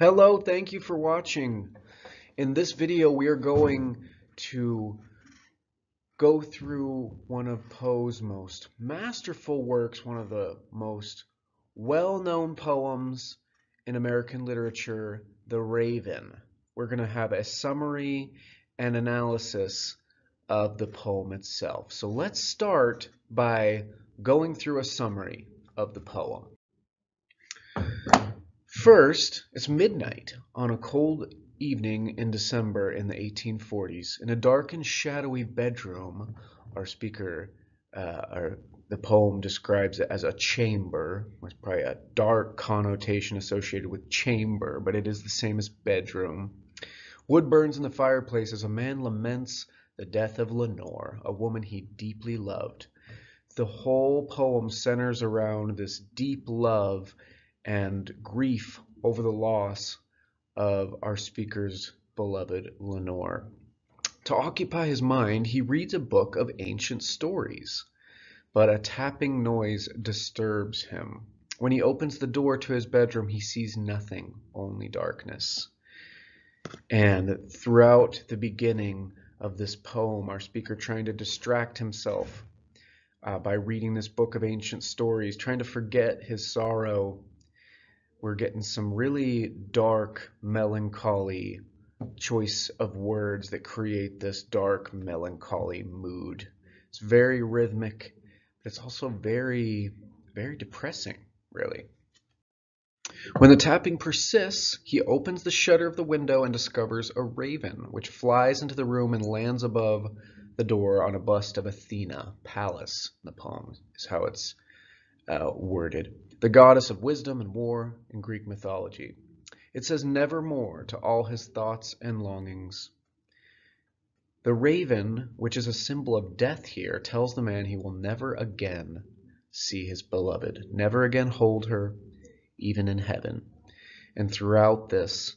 Hello, thank you for watching. In this video, we are going to go through one of Poe's most masterful works, one of the most well-known poems in American literature, The Raven. We're going to have a summary and analysis of the poem itself. So let's start by going through a summary of the poem. First, it's midnight on a cold evening in December in the 1840s. In a dark and shadowy bedroom, our speaker, uh, our, the poem describes it as a chamber. There's probably a dark connotation associated with chamber, but it is the same as bedroom. Wood burns in the fireplace as a man laments the death of Lenore, a woman he deeply loved. The whole poem centers around this deep love and grief over the loss of our speaker's beloved Lenore. To occupy his mind, he reads a book of ancient stories, but a tapping noise disturbs him. When he opens the door to his bedroom, he sees nothing, only darkness. And throughout the beginning of this poem, our speaker trying to distract himself uh, by reading this book of ancient stories, trying to forget his sorrow. We're getting some really dark, melancholy choice of words that create this dark, melancholy mood. It's very rhythmic, but it's also very, very depressing, really. When the tapping persists, he opens the shutter of the window and discovers a raven, which flies into the room and lands above the door on a bust of Athena, Pallas, the poem is how it's uh, worded, the goddess of wisdom and war in Greek mythology. It says nevermore to all his thoughts and longings. The raven, which is a symbol of death here, tells the man he will never again see his beloved, never again hold her, even in heaven. And throughout this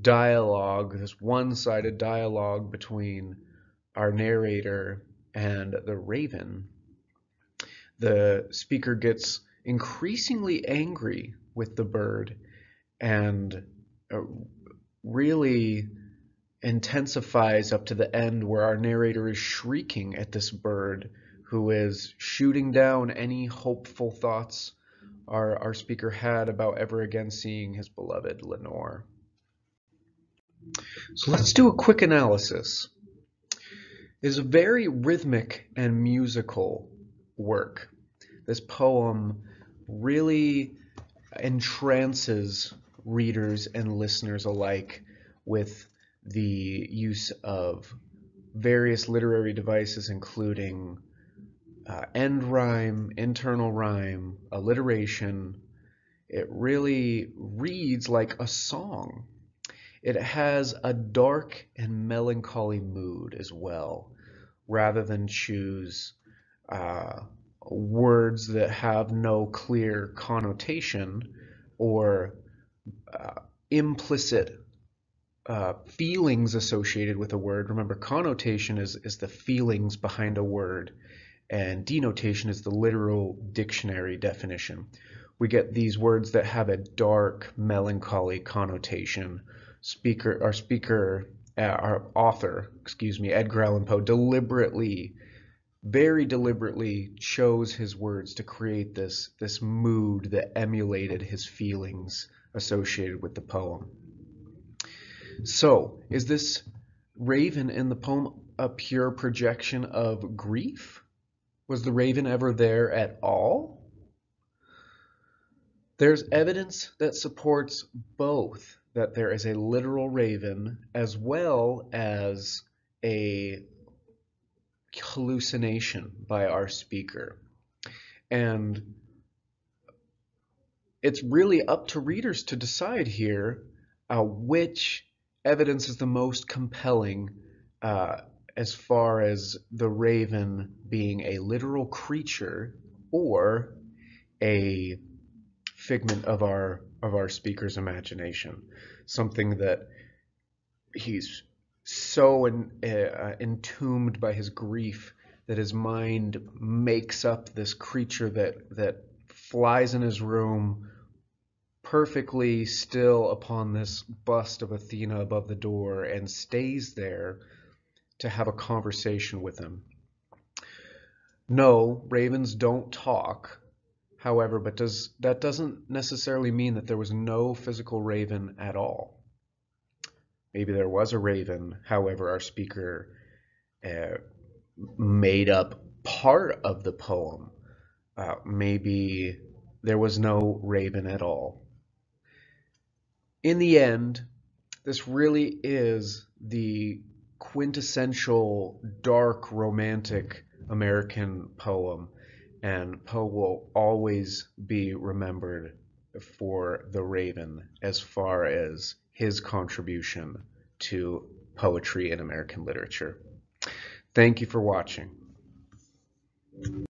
dialogue, this one sided dialogue between our narrator and the raven, the speaker gets increasingly angry with the bird and uh, really intensifies up to the end where our narrator is shrieking at this bird who is shooting down any hopeful thoughts our, our speaker had about ever again seeing his beloved Lenore. So let's do a quick analysis. It is a very rhythmic and musical work. This poem really entrances readers and listeners alike with the use of various literary devices, including uh, end rhyme, internal rhyme, alliteration. It really reads like a song. It has a dark and melancholy mood as well, rather than choose uh, words that have no clear connotation or uh, implicit uh, feelings associated with a word. Remember, connotation is, is the feelings behind a word and denotation is the literal dictionary definition. We get these words that have a dark, melancholy connotation. Speaker, our speaker, uh, our author, excuse me, Edgar Allan Poe, deliberately, very deliberately chose his words to create this this mood that emulated his feelings associated with the poem. So, is this raven in the poem a pure projection of grief? Was the raven ever there at all? There's evidence that supports both that there is a literal raven as well as a hallucination by our speaker. And it's really up to readers to decide here uh, which evidence is the most compelling uh, as far as the raven being a literal creature or a figment of our of our speaker's imagination something that he's so in, uh, entombed by his grief that his mind makes up this creature that that flies in his room perfectly still upon this bust of Athena above the door and stays there to have a conversation with him. No, ravens don't talk, however, but does that doesn't necessarily mean that there was no physical raven at all. Maybe there was a raven, however, our speaker uh, made up part of the poem. Uh, maybe there was no raven at all. In the end, this really is the quintessential dark romantic American poem, and Poe will always be remembered for The Raven as far as his contribution to poetry in American literature. Thank you for watching.